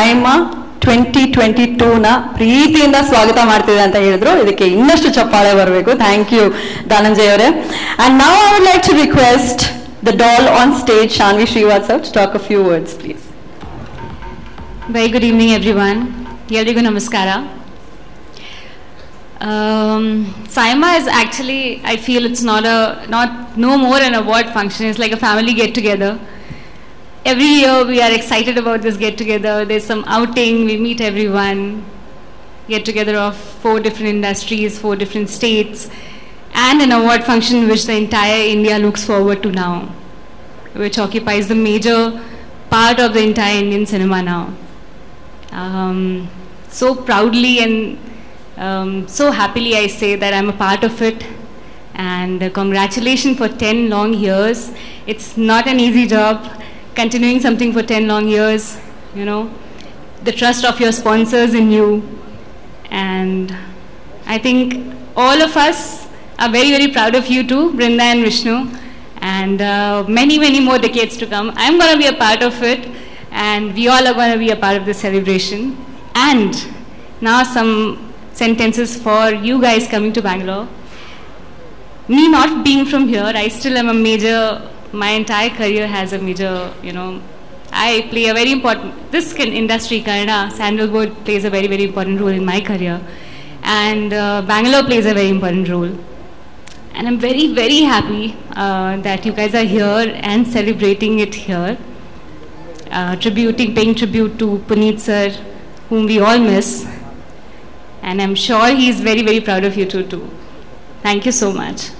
Time twenty twenty ಟೂನ ಪ್ರೀತಿಯಿಂದ ಸ್ವಾಗತ ಮಾಡ್ತಿದೆ ಅಂತ ಹೇಳಿದ್ರು ಇದಕ್ಕೆ ಇನ್ನಷ್ಟು ಚಪ್ಪಾಳೆ ಬರಬೇಕು ಥ್ಯಾಂಕ್ ಯು ಧನಂಜಯ್ ಅವರೇ and now I would like to request the doll on stage Shanvi Shrivas ಅವ್ರು talk a few words please very good evening everyone ಎಲ್ರಿಗೂ ನಮಸ್ಕಾರ Um, SIIMA is actually, I feel it's not a, not, no more an award function, it's like a family get together. Every year we are excited about this get together, there's some outing, we meet everyone, get together of four different industries, four different states, and an award function which the entire India looks forward to now, which occupies the major part of the entire Indian cinema now. Um, so proudly and um, so happily I say that I'm a part of it. And uh, congratulations for 10 long years. It's not an easy job continuing something for 10 long years, you know, the trust of your sponsors in you. And I think all of us are very, very proud of you too, Brinda and Vishnu. And uh, many, many more decades to come. I'm going to be a part of it, and we all are going to be a part of this celebration. And now, some sentences for you guys coming to Bangalore. Me not being from here, I still am a major, my entire career has a major, you know, I play a very important, this can- industry, Kannada, sandalwood plays a very, very important role in my career. And uh, Bangalore plays a very important role. And I'm very, very happy uh, that you guys are here and celebrating it here. Uh, tributing, paying tribute to Puneeth sir, whom we all miss. And I'm sure he's very, very proud of you too, too. Thank you so much.